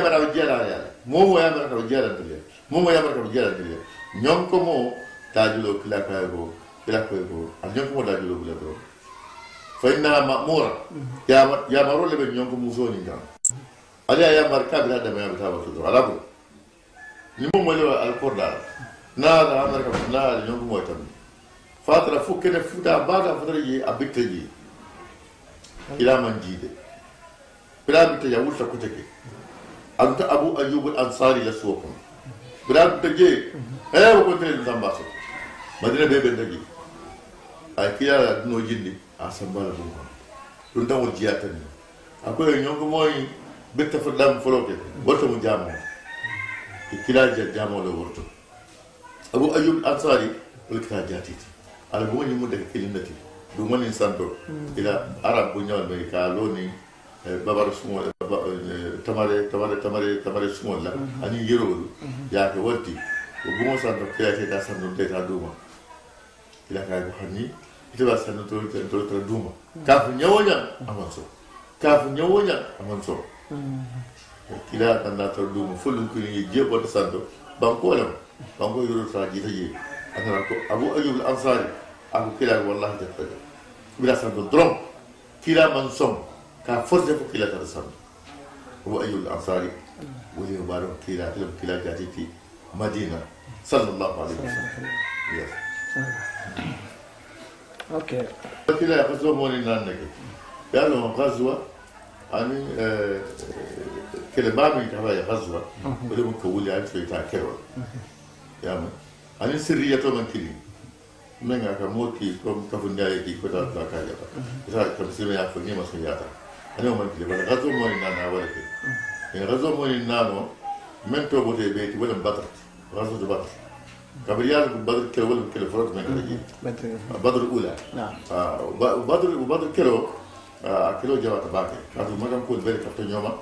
mera wujjera yalla momo ya mera wujjera dile momo ya mera wujjera dile ñom mo tajulo kila ko ko kila ko ko al mo tajulo kila ko fa inna ma'mura ya ya maro le be ñom ni ngam ala ya marka bila da ya bitaba to ala ko ni mo mo le al qurda na da amara na al mo tam fatra fu kene futa baga fatra yi abitte ila man jide bila bitte ya anta abu ayyub al ansari la suwakum bila ta je eh ko tele zamba so madina be ben dagi ay kiya no jindi a sambala dum ko dum tan wol jiyata ni akoy ñonko moy bitta fa dam foloke wolto mu jamo e kila je jamo lo worto abu ayyub al ansari wol kita jatiti ala bu ñu mu daga kilinnati ɗum woni santo ila arab bu ñawal be ka loni babar small eh, tamare tamare tamare tamare small la mm-hmm. ani yero do mm-hmm. ya ke wati. Ko gumo san to ke ake ka san do te ta duma ila ka ko hani ita ba san to te to ta duma mm-hmm. ka fu nyawo nya amanso. Ka fu nyawo nya amanso. Ila ta da to duma fulun ku ni je bo san to banko la banko yoro sa ji ta ji ana ko abu ayyub al ansari abu kila wallahi ta ta bila san do drum kila man som كان فرزة كلا ترسم. هو أي الأنصاري؟ وليه مارو كلا كلا كلا جاتي في مدينة. صلى الله عليه وسلم. يس أوكي كلا غزوة مولي نانك. قالوا يعني غزوة أني كلا ما من كفاية يعني غزوة وليه من كولي عن شوية تاكيرو يا أنا أني يعني سرية من كلي. من أكمل كي كم كفنيا يكي كذا كذا كذا كذا كم سمي أكفني ما سمي أكفني ane o man kile bala gazo nana wala ke en gazo mo nano men to bote be ti wala badr gazo to badr kabir yalla ko badr kelo wala kelo forot men kala ji badr ula na badr badr kelo kelo jawata baake kadu magam ko bel kafto nyoma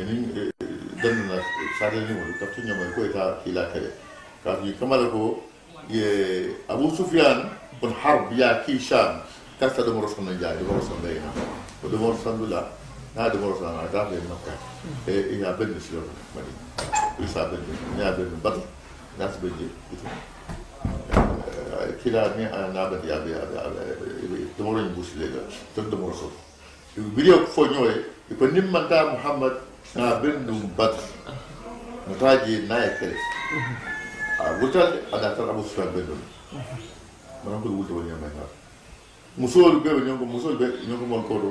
eni dan na sare ni wala kafto nyoma ko ita kila kale kadu kamala ko ye abu sufyan on harb ya ki sham kasta da morosan nan jaay da morosan ko moro sandula na do moro sonna da be makka e ina ben silo mari isa ben ya ben bat nas ben je kila ni na ben ya be do moro ni busle da to do moro so video fo nyoy ko nimmanta muhammad na ben dum bat mutaji na ya kale a wutal ada tar abu sufyan be don man ko wutal woni ma na musol be be nyongo musol be nyongo mon ko do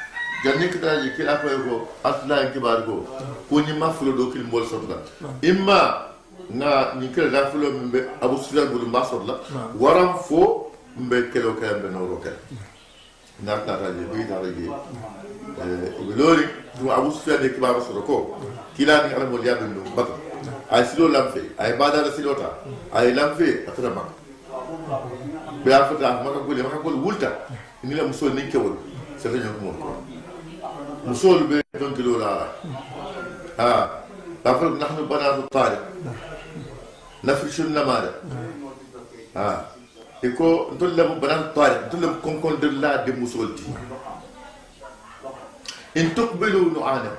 ganni kitara je kila fa ko atla kibar ko ko ni ma fulo do kil mbol sotla imma nga ni kila da fulo mbe abu sufyan bulu ma sotla waram fo mbe kelo kaya mbe no rokel na ta ta je bi ta je e be lori dum abu sufyan de kibar sotla ko kila ni ala mo liya dum baka ay silo lamfe ay badara silota ay lamfe atara mak be afata maka gole maka gole wulta. Ni la musol ni kewol. C'est rien pour وصول بنك دولار ها تفرق نحن بناء الطارق. نفرش النماذج ها يكو نتولى بناء الطارق نتولى بكون كون دلا دي مسولتي ان تقبلوا نعانق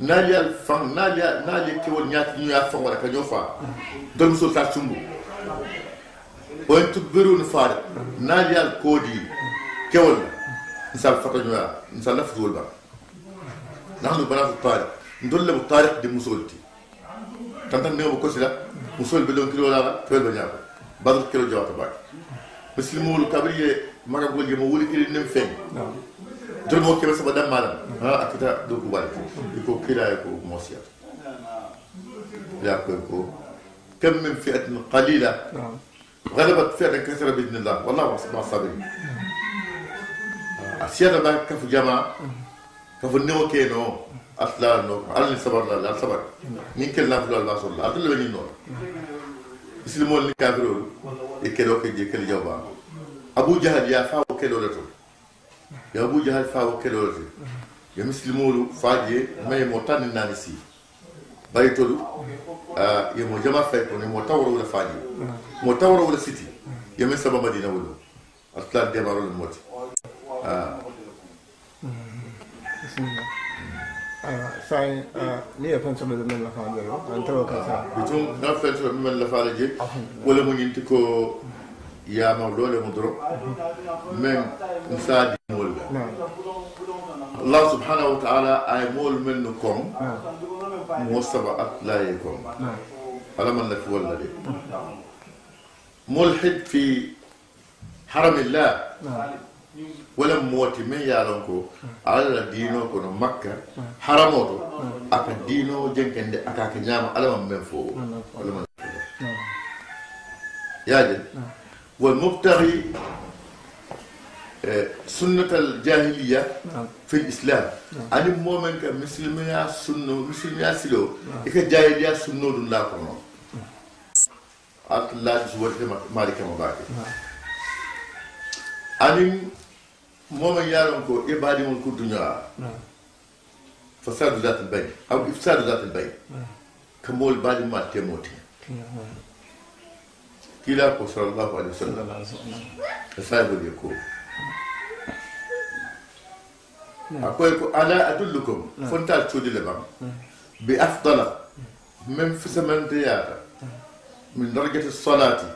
نالي الفن نالي نالي كيول نيات نيا فن ولا كنيوفا دول مسول تاع تشمبو وان تقبلوا نفارق نالي الكودي. كيول؟ نسال فتح نسال نفذ والبنك نحن بنات الطارق. ندل للطارق دي مسؤولتي كان تم نيو بكوسلا مسؤول بدون كيلو لا فيل بجاب بدل كيلو جوات باك بس المول كابري ما كقول جمول كيل نم فين. نعم. دول مو كيف سبب دم مالهم ها أكيد دوك بالك يكو كيلا يكو موسيا. يكو يكو. كم من فئة قليلة. نعم. غلبت فئة كثيرة بإذن الله. والله ما صابرين. آه، السيادة بقى كف جماعة. كف النو كينو asla no ala ni sabar la la sabar ni kel na fula la sol la adul ni no islimol ni kafiro e kelo ke je kel jawba abu jahal ya fa o kelo to ya abu jahal fa o kelo to ya muslimolu faje may mo tan na si bari tolu ye mo jama fay ko ni mo tawro wala faje mo tawro wala siti men sababa madina wala asla de baro le moti ah ka bitum la ko allah subhanahu wa ta'ala ay mol men no kom mo saba at la ye kom na ala man la fi wala de mulhid fi haram men yaalon ko ala la diino kono makka haramoto aka diino jenkende aka ka ñaama ala man men fo wala man na ياجل والمبتغي آه، سنة الجاهلية نعم. في الإسلام. أنا مؤمن كمسلمية سنة مسلمية سلو. إك جاهلية سنة دون لا كنا أت لا تزور مالك ما باقي أنا مؤمن يارون كو إبادي من كل دنيا na فساد ذات البين. أو إفساد ذات البين. كمول بعد ما تموتي كلا صلى الله عليه وسلم. فسائل يكون akwai ko ala adullukum fonta codi le bam bi afdala même fisamante yaata min darajati salati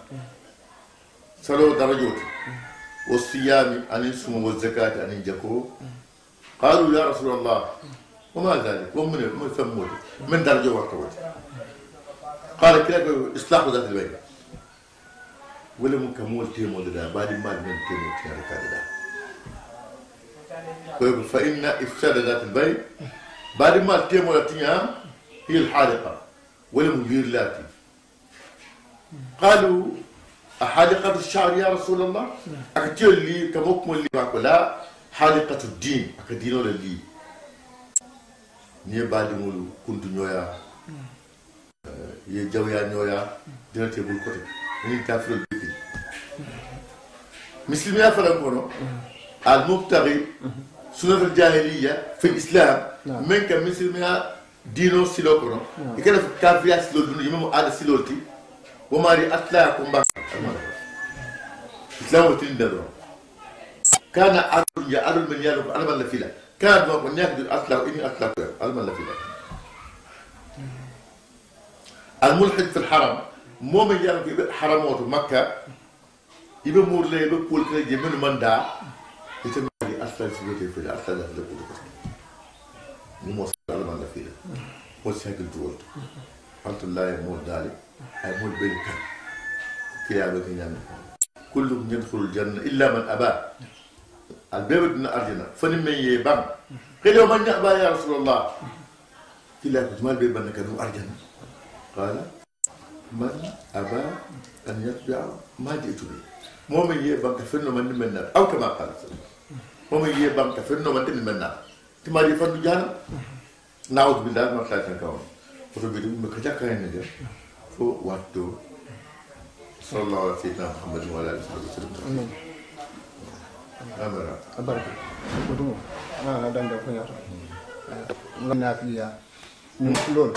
siyami anin suma wa zakati anin jako qalu ya rasulallah وما ذلك؟ ومن من ثمود من درجة وقت قال كده إصلاح ذات البين ولا من كمول تيمو ده بعد ما من تيمو تيمو ويقول فإن إفساد ذات البين بعد ما تيمو لتيام هي الحالقة. ولا مدير لاتي قالوا أحالقة الشعر يا رسول الله؟ أكتير لي كمكمل لي باكو. لا حالقة الدين. أكدينو لي ni baadi mulu kuntu ñoya ye jawya ñoya dina tebul kote ni kafirol bi مسلمية فلنكونو المبتغي. سنة الجاهلية في الإسلام. نعم. من كان مسلمية دينو سيلو كونو. يكاد في كافيا سيلو دونو. يمو على سيلولتي وما ري أطلع كومبا إسلام وتين دادو كان أرل يا أرل من يالو أنا من لفيلا كان ما كن يقدر أطلع إني أطلع أنا من لفيلا الملحد في الحرم مو من يالو في حرموت مكة. ibe murle ibe kul kala je menu manda ite mari aslan si wote fi aslan la le ko ni mo sala man la fi mo sagil tuwol አይሞል በልካ ከያሉትኛል ኩሉም የድኹሉ ልጀና ኢላ መን አባ አልቤበድና አርጀና ፈንመየ ባም ሄደው መኛ አባ ያ ረሱላላህ ኪላኩት ማልቤ በነከ ነው አርጀና ቃለ መን አባ አን የትቢዐ ማ ጅእቱ ቢ ሞመን የ ባም ከፍኖ መን መናር አው ከማ ቃለ ሞመን የ ባም ከፍኖ መን መናር ትማሪ ፈንዱ ጃና ናዑዝ ቢላህ መካከል ከሆነ ወደ ቢዱ መከጃ ካይን ነገር wa sallam amin amara abarka ko dum na dan da ko yato na fiya ñun fulol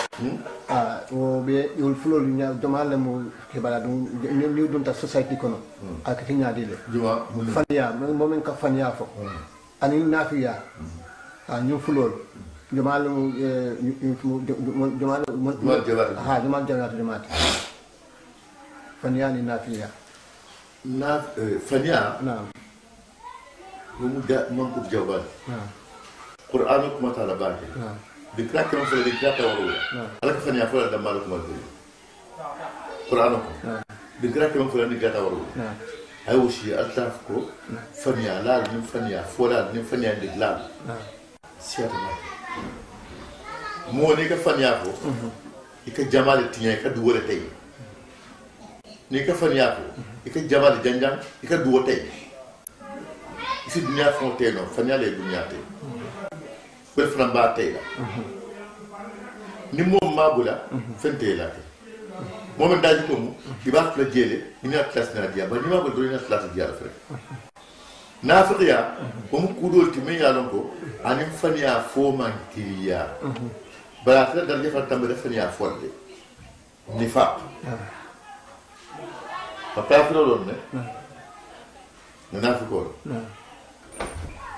ah wo be yol fulol nya dama le mo ke bala dum ni dum ta society kono ak ti nya dile juma mun fanya mo men ka fanya fo ani nafiya ah ñun fulol dama le mo dama le Jumal Jawat. ha dama jawat dama fanya ni nafiya na fanya naam mu da man ku jawab naam qur'anu kuma ta la baki naam dikra ke mo fele dikra ta waro نعم. ala ka fanya fo da mal kuma ko qur'anu ko naam dikra ke mo fele dikra ta waro naam ay mowoni ka fanya ko ika jamale tinya ika duwole tay ni ka fanya ko ika jamale janjang ika duwo tay isi dunya fon tay no fanya le dunya tay ko fana ba tay la. ni mom mabula fen tay la momen ko mu. iba fla jele ni na tas na dia ba ni mabula do ni na tas dia la fere nafiqiya o mu kudol ti men yalon ko anin faniya fo man kiriya bara tala darje fa tambe da faniya folde nifaq fa kafiro lon ne nafiko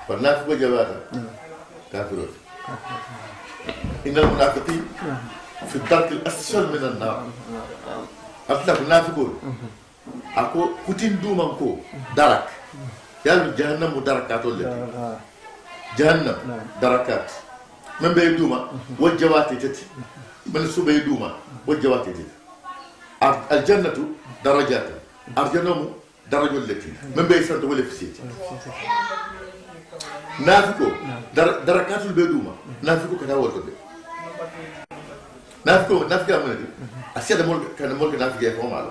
fa nafiko jabata kafiro إن المنافقين في الدرك الأسفل من النار أطلق منافقون أكو كتين دوما كو درك يالو جهنم دركات ولا جهنم دركات. من بي دوما وجواتي تتي. من سبي دوما وجواتي تتي. الجنة درجات. الجنة درجة التي من بي سنت ولا في سيتي. نافكو. دركات البيدوما. نافكو كذا ولا نافكو نافكو أمانة أشياء دمول كان دمول كان نافكو يفهم على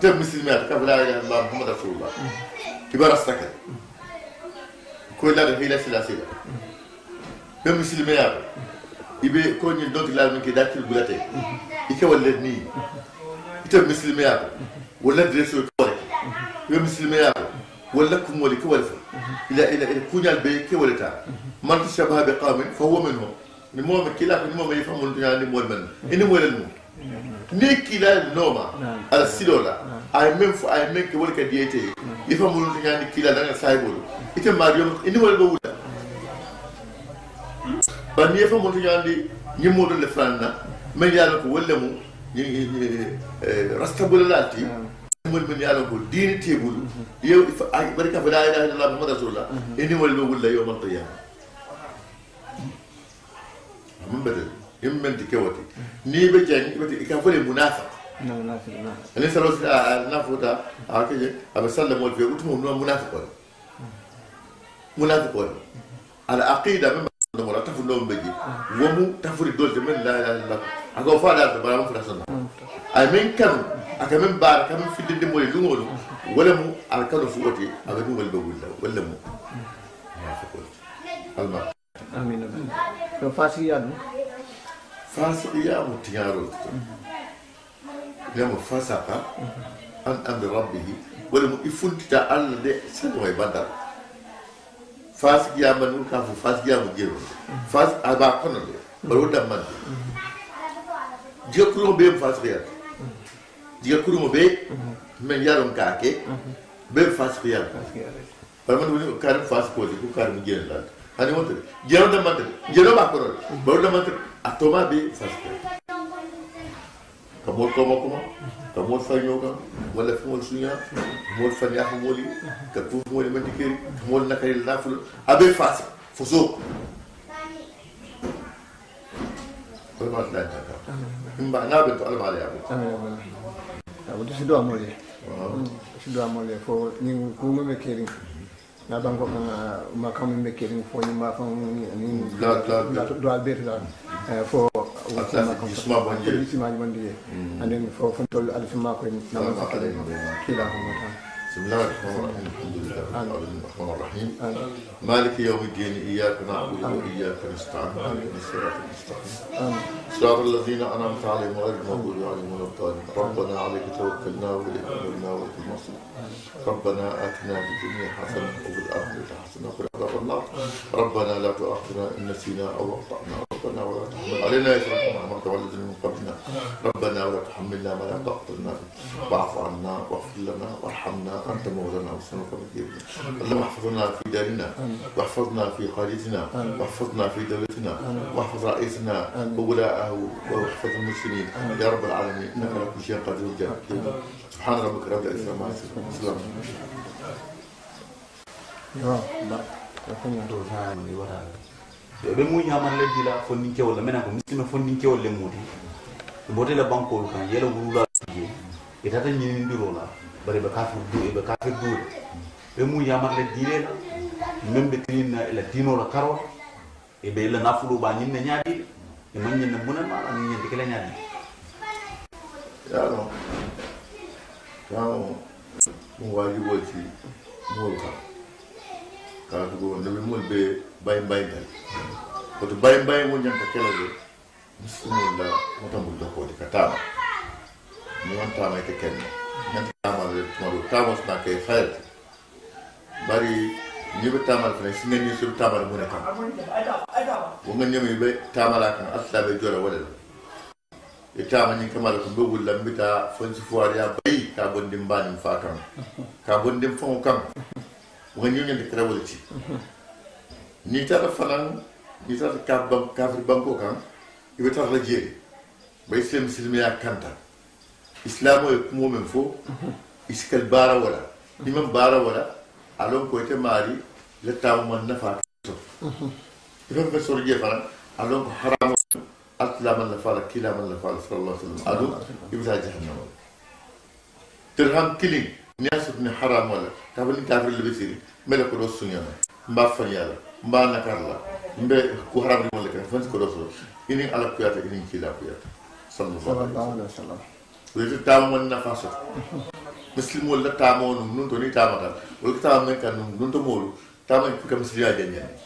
تب مسلمات كيف لا إله إلا الله محمد رسول الله. كبار السكر كل هذا هي لا سلاسل تب مسلمات يبي كون يدوك لا من كده كل بلاتي يكوال لني تب مسلمات ولا درسوا كورك تب مسلمات ولا كم ولا كوالف إلى إلى إلى كونيا البي كوالتا من تشبه بقوم فهو منهم. نمو من كلا نمو ما يفهمون يعني نمو من. إنمو المو ni kila noma ala silola ay men fu ay men ke wol ka diete ini wol go wuda ba ni fa mun ngani ni modo le franna men yalla ko wolle mu ni rastabul lati mol min yalla ko dini tebul yow ay barka fa la ilaha illallah muhammad rasulullah ini wol go wulla yawmal qiyamah mun badal in men ti kewati ni be jani ibati ka fole munafiq نعم نعم نعم ani salo na fota akaje abasalla mo fe utumo no munafiqo munafiqo al aqida mimma no rata fu ndom beji womu tafuri dolde men la ilaha illallah ako fa da bara mo frasa ay men kam aka men bar kam fidde de mo le ngol wala mu al kanu fu oti aga dum wal bagul la wala mu. Munafiqo alma. Amina fa fasiya fasiya mutiyaro ndemo fasaka an ande rabbihi woni mo ifuntita allah nde saño e bandal fasikiyama ɗum ka fo fasikiyama jeeron fas aba kono ɗo mbaɗa woddam mande jiga kurimo ɓe fasikiyata jiga kurimo ɓe min yaron kake ɓe fasikiyata par mande woni karim fasikode ko karim jeeni lalde hani wontode jeerodam mande de jeeroɓa kono ɗo mbaɗa woddam mande a toma ɓe fasikiyata تمول كما كما تمول فنيوكا ولا فمول سنيا مول فنيا حمولي كتوف مولي ما تكير مول نكري الله فل أبي فاس فزوك كل ما تلاقي تكاب إما نابي تعلم على يابو أبو تسدوا مولي تسدوا مولي فو نيم كومي مكيرين na banko ma kam be kering fo ni ma fam ni la la do albert la fo sama kam sama bonje sama bonje and then fo fo tol alfima ko ni na ma kila ko mata بسم الله الرحمن الرحيم. الحمد لله رب العالمين. الرحمن الرحيم. مالك يوم الدين إياك نعبد وإياك نستعين. اهدنا الصراط المستقيم. صراط الذين أنعمت عليهم غير المغضوب عليهم ولا الضالين. ربنا عليك توكلنا وإليك امرنا وإليك المصير. ربنا آتنا في الدنيا حسنة وفي الآخرة حسنة وقنا عذاب النار. ربنا لا تؤاخذنا إن نسينا أو أخطأنا. ربنا ولا تحمل علينا اسرا كما حملت على الذين من قبلنا ربنا ولا تحملنا ما لا طاقه لنا به واعف عنا واغفر لنا وارحمنا. أنت مولانا وسنك مجيبنا اللهم احفظنا في دارنا. واحفظنا في قريتنا واحفظنا في دولتنا. واحفظ رئيسنا وولاءه واحفظ المسلمين. يا رب العالمين. إنك على كل شيء قدير جل سبحان ربك رب العزة عما يصفون. وسلام yo ba ko fanya to ta ni wata be mu nyaman le dila fonni ke wala mena ko misime fonni ke wala muti bote la bankol kan yela wulula ye itata ñini ndiro la bari ba kafir du be kafir du e mu yamar la. Dire la même be tinina la dino la karo e be e la nafulu ba ñin ne ñaadi e man ñin ne munan mala ni ñen dikela ñaadi yalo yalo mu waji woti mol ka ka ko ne be mol be bay bay dal ko to bay bay mo ñanta kelo be misilmulla motamulta kooti ka taama ni won taama ite kenno ke hayati bari ni be taamal sinne ni sulu taamal mune kam wo nga be taamala kan asla be jola wala e taama ñin kamala ko be wulla mbita fonsi fuwaar ya bayi ka bondim mbaanim faa kam ka bondim faŋo kam wo nga ñoñante kara wala ci ni tata fanan ni tata kafir banko kan ibe tata la jeeri ba islam silmiya kanta islamo e kumo men fo iskal bara wala imam bara wala alon ko te mari le tamu man nafa to ibe be sor je fana alon ko haram atla man la fala kila man la fala sallallahu alaihi wasallam adu ibe ta jahannam dirham killing ni asut ni haram wala tabani kafir le besiri mele ko do sunyana mba fanyala mba nakarla mbe ku haram le kan fans ko do so inin ala kuyata inin kila kuyata sallallahu alaihi wasallam wete taamu wani nafa soto misilimolu la taamoo nun to ni taamata wolu taama men kan num nun to moolu taama pika misiliya janjani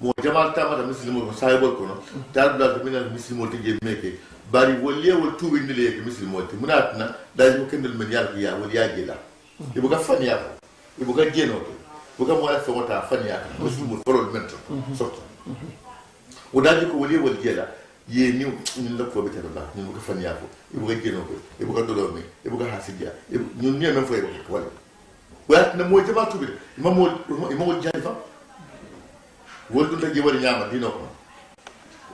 mo jamal taamata misilimolu ko saayibol kono taal dulal to minal misilimol ti jee meke bari wolu ye wolu tuubindi le yeke misilimol ti muna tina daajimo kendel men yaal ko yaa wolu yaa jee la i buka faniya ko i buka jeenoo to buka mo ala feŋo taa faniya ko misilimol ودادي كولي والجيلا ينيو نلقى بيتنا ده نلقى فني أبو يبغى يجينا بيت يبغى دلومي يبغى حاسيديا ينيو من فوق يبغى كوالا ويات نموي جبا تبي ما مول ما مول جاي فا ولد ده جبر نعم دينه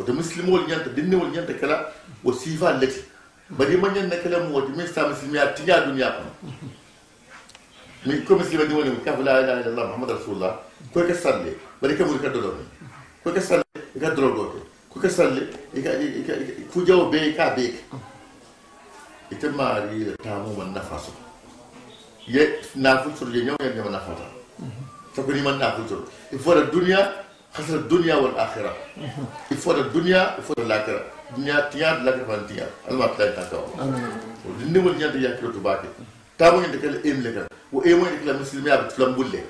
وده مسلم مول نعم دينه مول نعم تكلا وسيفا لكي بدي ما نعم نكلا مول دي مسلم مسلم يا تيا الدنيا كم مي كم مسلم دي مول كافلا لا إله إلا الله محمد رسول الله كوكا سالي بدي كم ولد دلومي كوكا سالي ka dodo do ko ke salle ka ku jaw be ka be ite mari la tamu man nafaso ye naful sur ye ñew ye ñew nafata ta ko ni man naful sur il faut la dunya khasra dunya wal akhirah il faut la dunya il faut l'akhirah dunya tiya la ka tiya alma ta ta ko dindi wol ñanta yakiro to baake tamo ñande kala emle kan wo emo ñande kala muslimi aɓe tulam bulle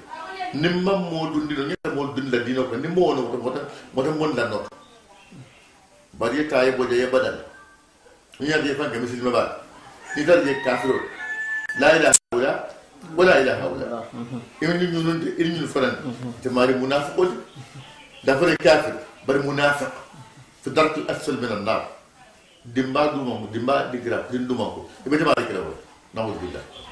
ni mam moo dundino ñetta mool dundila diino ko ni mo wono woto woto woto gonlanno ko bari ye taa ye boja ye badal ñaade ye fanke misilima baal ni tar je kafiro la ilaha illa wala ilaha illa ina ni ñunun de ina ñun fanan te maari munafiqol dafare kafir bari munafiq fi darkil asfal min annar dimba dumanko dimba digira din dumanko ibe temaari kira wo naudu billah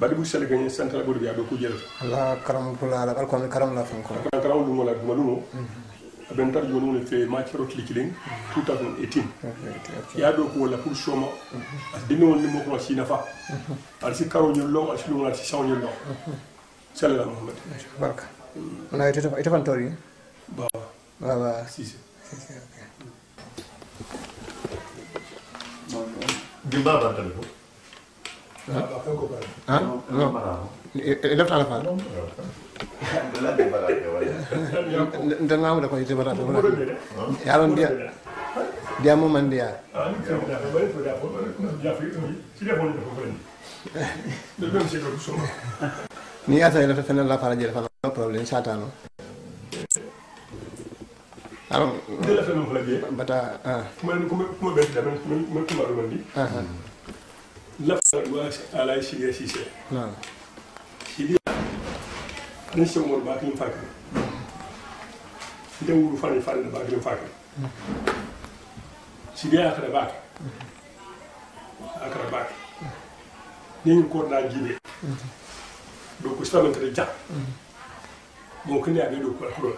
bade bu sele gagne santala bodu bi abe ku jël. Allah karam ko la alquran karam la fan ko alquran karam lu la duma lu mhm. ben tar joni woni fe matière clickling 2018 ya do ko wala pour soma mhm. dino woni mo ko si nafa. Al si karo ñu lo al si lu ngal saw ñu lo sallallahu muhammad barka wala ita ita fan tori ba ba si si. Jumlah apa tadi? ah non lefta ala faal nden mamuda koye debata debata yaron ndiya ndiya mum an ndiya ni ata e lefta fene ala faala jeele fala no probléme satano alors bata kuma ɓeytida men kuma tumaɗumandi labwa alay Sidia Cissé. Sidia ani sewmol bakilim fakam ndewuru fani fanne bakilim fakam Sidia akara bake akara bake neñin koɗna jiiɓe donc ko sitamantere ja bon kene aɓe ɗo ko mhm. alkurol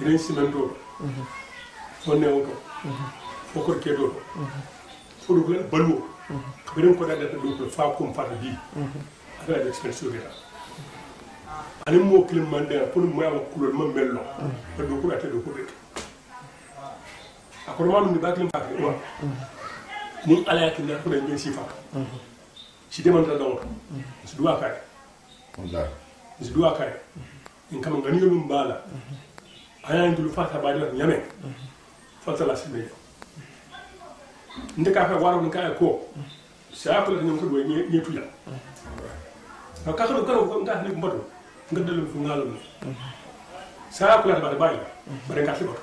enen simen ɗo ɗo onne on to fokkor ke ɗo to foɗo ko mhm. lan baluwo Benim kodak data doktor fa kom fata bi. Ata la expert sou gata. Ani mo kilim mande pou mo yaba kulol mo mello. Ta doktor ata doktor bek. Akor mam ni bakilim fa ko. Ni ala yakin na ko den ben sifa. Si demanda donc. Si duwa kare. Wallahi. Si duwa kare. In kam ngani yo mbala. Aya ndulu fata ba nyame. Fata la sibe. ndekaafe waroon ka ko. Saakula ñoom ko doy ñe tuya no ko ko nda ni mbodo ngadalum fu ngalum saakula ba bayi bare ka ti boto.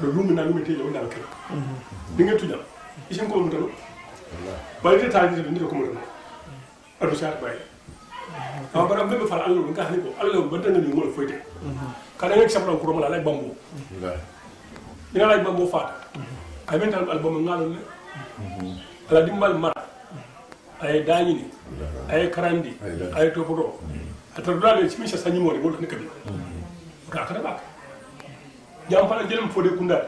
Do lumi na lumi te yo ndal ke ni nga tuya isin ko mu tanu bayi te taaji ni ko mu tanu adu saat bayi. Awa bara mbe fal allah nga hani ko allah ba tan ni ngol foyte kada ngi sabran ko romala faata ay mental album ngalo ne ala dimbal mara. Ay dañini ay karandi. Ay topoto ata dole ci sa sanyi mo de mo ne kabi ka kada ba jam fala jelam fode kunda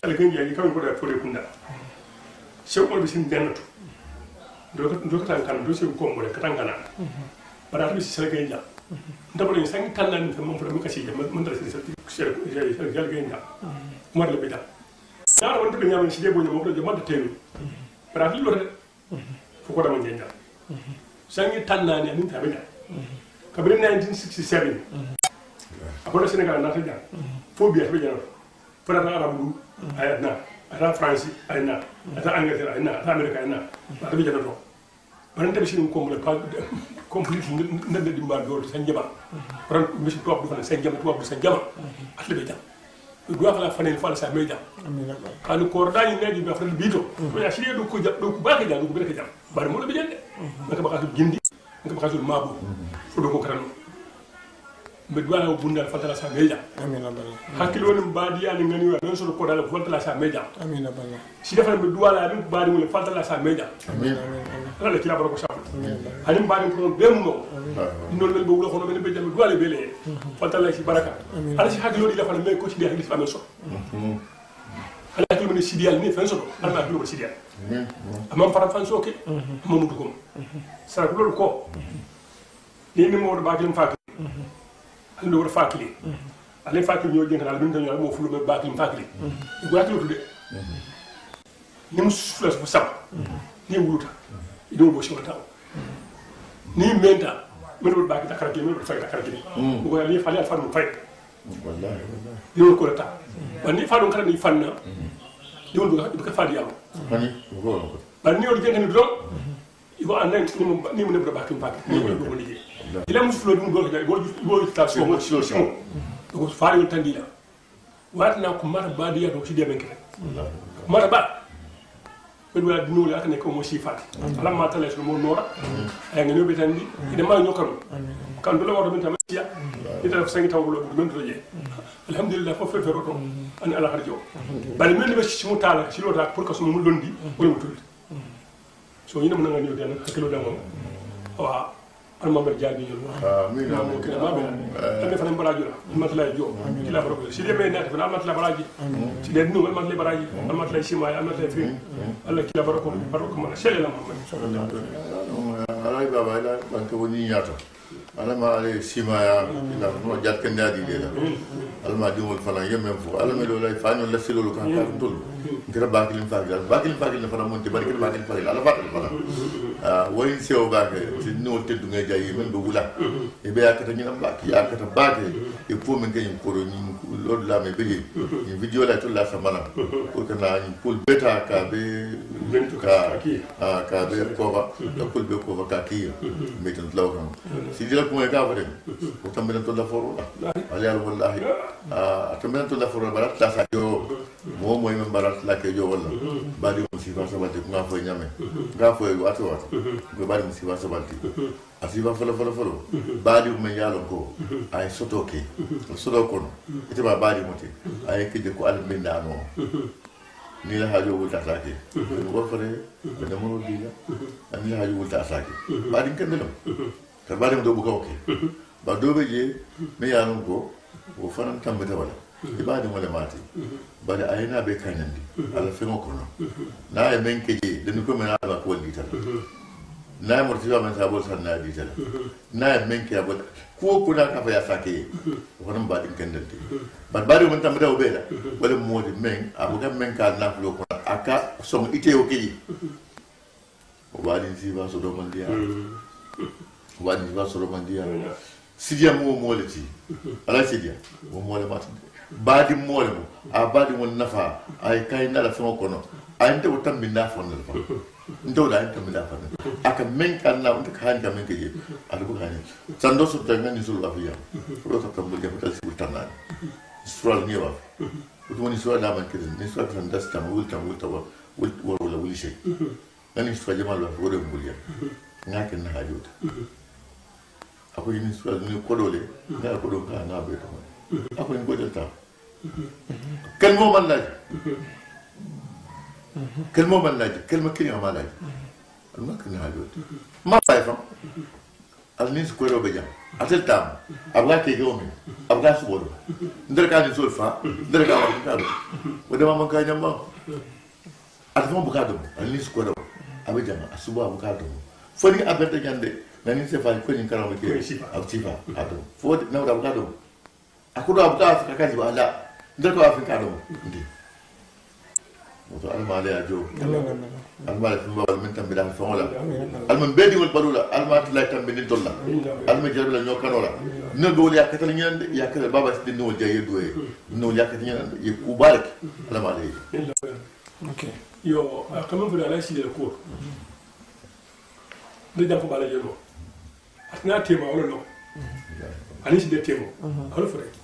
sala gen yayi kawai ko da fode kunda sew ko bisin jannatu do ko do ko tan kan do sew ko mo de katan kana bara to sala gen jam ndabale ni sangi tan mo fo mo kasi jam man dara sel sel sel sel gen jam mo bita na dara wonte ɓe ñamen sijeɓo ñama hoɗojo madde tenu bara hillode foko dama jengal sangi tannani anin taɓe jam kabiri 1967 akoɗo sénégal nata jam fo biya taɓe janata fotata arabe ɗum ay adna ata france ay na ata angleterre ay na ata amérique ay na ba taɓe janato banan taɓe sinin comble pas complete nande ɗimba dorto sen jama banan misin tuwabdu fana sen jama tuwabdu sen jama atleɓe jam ɗo ala fanen fala sa meja. Kanu korda ni ngaji be afral bito. Mm-hmm. Ko ya shiri do ko ja do ko baki ja do ko be ka jam bar mo do be jande mm-hmm. ngaka baka gindi ngaka baka mabu. Mm-hmm. Ko do ko karano ɓeɗwawi bundal fadala sa meeƴa hakkille woni mbaadiyani ganiwa a soto kodala ko fadala sa meeƴa si defana ɓe duwala amin ko mbaadi ngole fadala sa meeƴa alala kilabara ko safle hani mbaadi ko noon ɓemuno noon men ɓe wuula kono men ɓe jaɓe duwale beele he fadala si baraka. Ala si hakkille woni lafana mais koccidi hakkille amen soto ala hakkille mone sidiyal ni fen soto alama hakkille ko sidiyal aman faran fan soke amamudu kom. Sara kulol ko. Ni min mawɗo baakilem faaki ndo wor fakili. Ale fakili yo jengal min tan yo mo fulu be bakli fakili. Go yakilo tude ni mu flas bu sam ni wuluta ido bo shota ni menta men wor bakli takara ke men wor fakili takara ke go yakilo fali al fanu fay wallahi yo ko ta wani fanu kan ni fanna yo do ka fadi yawo bani go bani ni wor ni do iko anden ni mu ni mu ne do bakili fakili ni wol do ni ila musulo dum gol gol gol ta so mo so so ko faari won tandila watna ko mara badiya do ci deben kete mara ba be wala dinu la ne ko mo si fat ala ma tale so mo nora ay ngene be tandi ide ma nyokam kan do la wado min tam siya ida def sangi tawlo do men do je alhamdulillah fo fe fe roto an ala harjo bari men be ci mu tala ci lo pour que so mo londi wala mo tulli so ina mona ngani den hakkilo dama wa an mamed jaabi ñol amin amin ko dama ben tan fa mbara jula matla jo kila fa ko sidi me nak fa matla baraji ci den no matla baraji an matla shima an matla fi alla kila fa ko fa ko mona sele la mamed sallallahu alaihi wasallam ala baba ila banko ni ñaata alamale simaya ila no jakken daadi de la. Mm. Alma dimol mm. fana yemem fo alama do lay fañu la silolu ka ka tul ngira bakil fa gal bakil fa gal fana monti barkil bakil fa gal ala fa gal fana woni sewo bake sinno teddu ngay jayi men be wula eɓe yakkata ñinam bake yakkata bake e fof men kañum koto ñin lord lama ɓeje ñin vidéo la tolla samana pour que na ñin pol beta ka ɓe ka ka ɓe kova la be ɓe kova ka kiya mbitan tlaw tan si dila kumoye ka foten o tambiɗen tolla forola aleyal wallahi. A tambiɗen tolla forola baɗa tasa yo moo moy men mbarat lake jo walla mbaɗi mm-hmm. mo sifa sabalti ko ga foye ñame mm-hmm. ga foye wato wato mm-hmm. ko mbaɗi mo sifa sabalti a sifa folo folo folo. Mbaɗi men yaalon ko ay soto ke. O soto kono. Itema mbaɗi mo te. Ay kide ko ala mbindano ni la haajo wulta atake kono wo fore ɓe damono dila ani la haajo wulta atake mbaɗin kende ɗom ka mbaɗi mo ɗo ɓuka o ke. Ba doɓe je mi yaalon ko o fanan tambita walla i b'a di wale bari a ye n'a bɛ kaɲandi ala fɛngɛ kɔnɔ. N'a ye meŋ je demi ko min a ba kuwa diita n'a ye mɔritiba meŋ sa san n'a diita la. N'a ye meŋ ke a ko n'a ka fɔ ya sa ke o b'a di kɛndɛ te bari bari mun o bɛ la wale mɔdi meŋ a bɛ k'a nafolo kɔnɔ a ka sɔn i tɛ o ke ye. O b'a di nsi b'a sɔrɔ man di o b'a di nsi b'a sɔrɔ man di yan o mɔɔ ti. Ala sidiya. O mɔɔ le baadi moole mo a baadi mo nafa ay kayinda la fengo kono ay nte wota minda fonde fa. Nte wota nte minda fonde aka ka na nte kan ka men ke adu ka hanin sando so tanga ni sulu afiya ro ta tambo ke ta sul tanan sural ni wa? Ko woni sural da man kirin ni sural tan das tan wul tan wul tawa wul wala wul shay nani sural jamal wa ko de muliya ngake na hajuta akwai ni sural ni kodole ngaka kodon ka ngaba to akwai ni kodon ta. Al ni su kodo beja atel tam abga ke go mi abga su bodo ndar ka ni sul fa ndar ka wa ka do wada ma man ka nyamba at fon buka do al ni su kodo abeja asuba buka do foni abenta nyande nani se fa ko nyin karamo ke Ko sifa. ak sifa ado fo na da buka do akudo abuka ka kaji ba la alma alma le fumba wal min tambi dan fongola alma bedi wal barula alma tla tambi ni dolla alma jaru la nyokano la no do ya katal nyande ya katal baba sidin no jaye do e no ya katal nyande e kubarak alma le ok yo kaman fo ala sile ko ne jam fo bala jeno atna tema wala no ani sile tema wala fo rek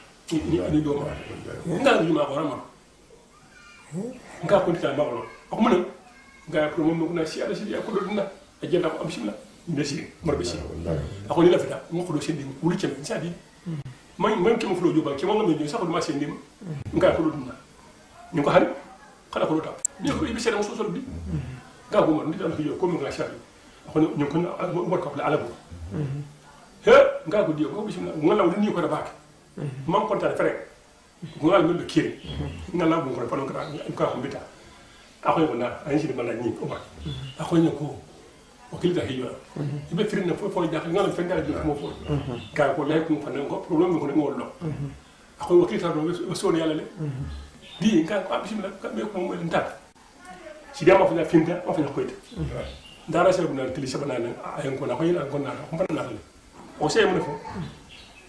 ni ɗo ma ngaaju ma ko ramam eh? nga kondita mawno ako munen gaya kono moon nogona si aɗa siɗi akkoɗo ɗumna a jella ko am simla mbiya siri marɓe siri ako ni lafita gokkoɗo sendima wuliccam sa di même kima fulo joba kima ngam ñoy sakoɗuma sendima gaya koɗo ɗumna ñin ko eh? hani kala koɗo tam ñin ko iɓe seeɗa mo sosol bi. Ga goma ndita ala ko yo comme ga sari ako ñin ko wat kofle ala bo he nga ko diyo ko bisimila ngalaw mm-hmm. mm-hmm. ni ko ta mm-hmm. baake mam kontaan frère gonal min ɗo kiri nalla bum kono paɗon kata ka ko mbita akoye ko naa ayi sidi malla ñin oma akoye ko o kilita hijoa iɓe firina fo fo mo ko lay ko le di ka ko ko finta na tili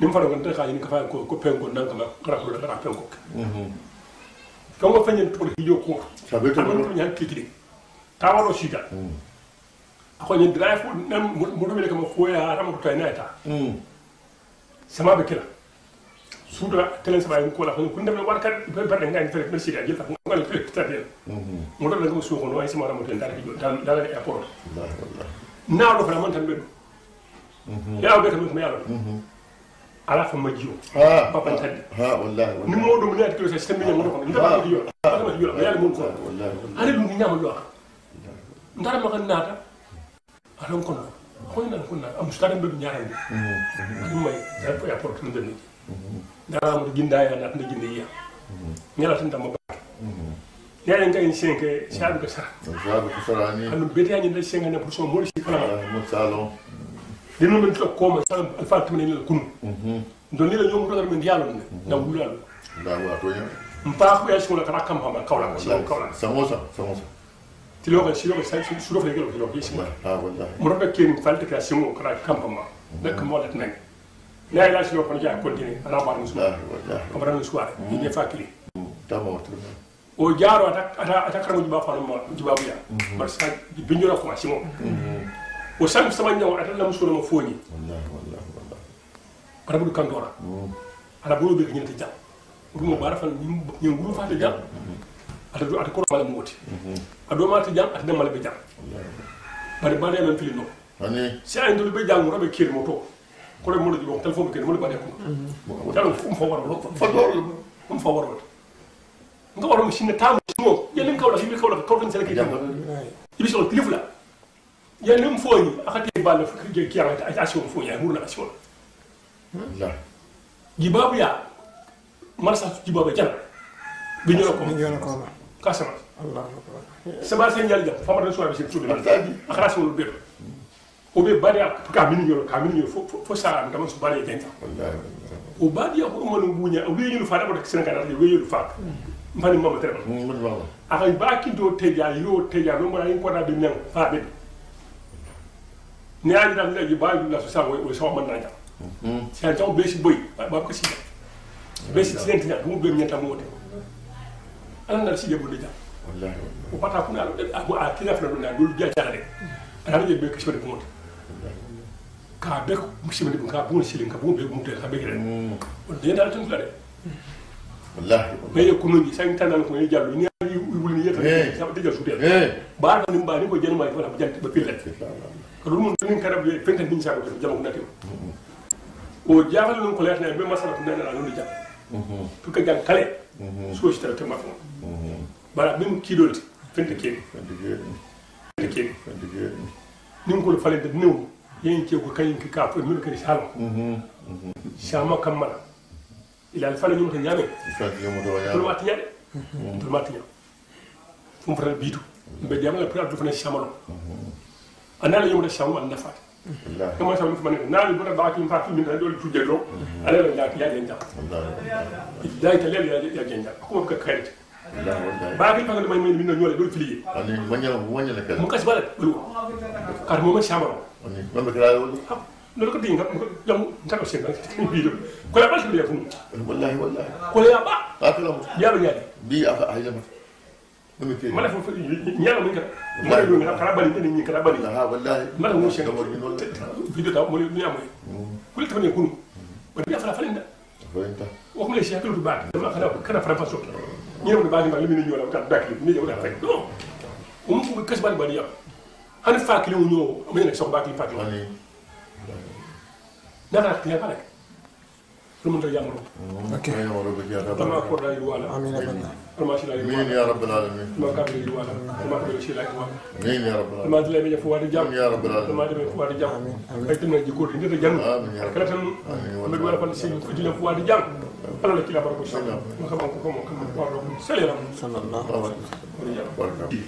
nim fa do ta ni ka fa ko ko pengo nan kama kara ko da pengo kan ko fanyen to hijo ko sabe to amon to nyan kikide tawaro shida. Ako ni drive nam mo do le kama foya ram ko tayna ta sama be kila suda telen sama ko la ko ndem war kan be ber ngani fere be shida ngal fere mhm. Mo do no ay sama ram dal dal airport. Na do fara man tan be ya be tan mhm ala fa ma jiyo. Papa n tadi ni mo do minati kilo sa min ngono ko ni ba jiyo. Ba ma jiyo. ya mo ko ale dum ni nyama lo ndara ma kan nata alon kono ko ni nan kunna am stade be nyaare ni ni moy ya porte ni deni ndara mo ginda ya nat ni ginda ya. Ngela tan tam ba yaren kayin senke sabu ko sa sabu ko sa ni anu betani ne senga ne pour son mo ci kala mo salon lino men tla koma sala alfa tumene la kunu don lila nyomu tla men dialo ne na wula la wa to nya mpa ko ya shula kara kam hama kawla ko shula kawla samosa samosa. Tilo ko shilo ko sai shilo ko gelo ko shilo ha wallahi muraka ken falta ka shimo kara kam hama da kamo la tnen la ila shilo ko ja ko dine ala bar musu ko bar musu wa ni ne fakili tamo tro o jaro ata ata karamu jiba fa ma jiba buya bar sa binjora ko shimo o sami sama ñaw ata lamu sonoma fooñi? Bara budu kantora ala bolo ɓe ko ñinta jam ɗum bara fan ñin wuro fata jam ata ata koro mala mooti aɗo mata jam ata demmala ɓe jam bade mbaɗe men filino si ayi dole ɓe jangu raɓe keeri mo to koɗo moɗo jogo téléphone ɓe keeri moɗo mbaɗe kuma jaɗo um fa warolo fadorlo um fa warolo nga waromo sinno tamo sino ƴelin kawɗa yimɓe kawɗa kawɗan sene keeɗi iɓi soɗo kilifla 얘는 포니 아카테 발로 그게 기아한테 아시오 포야 물나 아시오 라 기바브야 말사 기바브 잖아 비뇨로 코 비뇨로 코 카사마 알라후 akbar sama sen yalla fa ma rasul bi tubi la akhra sul bir o be bari ak ka min ñu ka min ñu fo fo sa am dama su bari den ta o ba dia ko mo ngu ñe wi ñu fa dama sen kanal wi ñu fa mani mama tere ba akay ba ki do teja yo teja no mo ay ko da bi nem fa be ñaari dal léegi bàyyi du la su sàngo o sama mën naa ñam seen taw bee si bëy waaye baa ko si ñam bee si? Ñeenti ñam mu gëm ñeentam moo tee ala na si yebul di jam o pata ku naalu a a kila fana lu naalu lu jaa jaa de ala na jebe kisima de kumote ka be kisima de ka bungu silin ka bungu be bungu ka be gere wala de dal tuntu la de wallahi. Mais ko noni sang tanal ko ni jallu ni wuli ni yeta sa de jaa sutel baara ni mbaani ko jenn may fa la janti ba pilat ɗum ɗum ɗumin kada fenten hincaɓe koto o jafale noon ko leyatana ɓe masala ko nanɗa noon jam pour que jan kale. Soositara temma fo bara min kiidolte fente keeɗi fente mbe jamala pour fana saama anala yawma tashaamu an-nafar kama sawni fuma ne naani bota baaki mfa fi min dole tujje lo ala la jaati ya jenda dai ta lele ya jenda ko ko kredit baaki fa ngam min min ñole dole filiye ani mañala mañala kala mu kas bala lu kar mo ma shamba ani mambe kala wala lolu ko dinga lamu ndaka sen ngal bi do ko la bal ko defum wallahi wallahi ko la ba akala ya ba ñadi bi aka ay la dama téye ma ne fa ñaar nañu kat. waaw ñu ne xanaa bari ñu ne ñii xanaa bari. waaw wallaahi. ma ne ko monsieur Ndao bi ñu doon mooy li ñu am mooy. ku la tafane kunu. ba bi afra falen da. falen da waxuma la cheikh lu baax. dama xanaa kana fara faso. ñu ne ko baax ba li ñu ñëw la ta dak li ñu ñëw la fay. non mu ko kas bari bari yam. han fa kilo ñoo am ñu sox ba ki fa kilo. na na ki fa rek. lu mu ta yamro. ok. Amiin. كما شي لا يوان يا رب العالمين ما كان لي يوان كما كان شي لا يوان مين يا رب العالمين ما تلا بيجي فواد الجام يا رب العالمين ما تبي فواد الجام ايتنا جي كور نيتا جان كرتن ما دوار فال سي كو جيل فواد الجام فلا لك لا بركو شي ما خمام كو كو كو سلام صلى الله عليه وسلم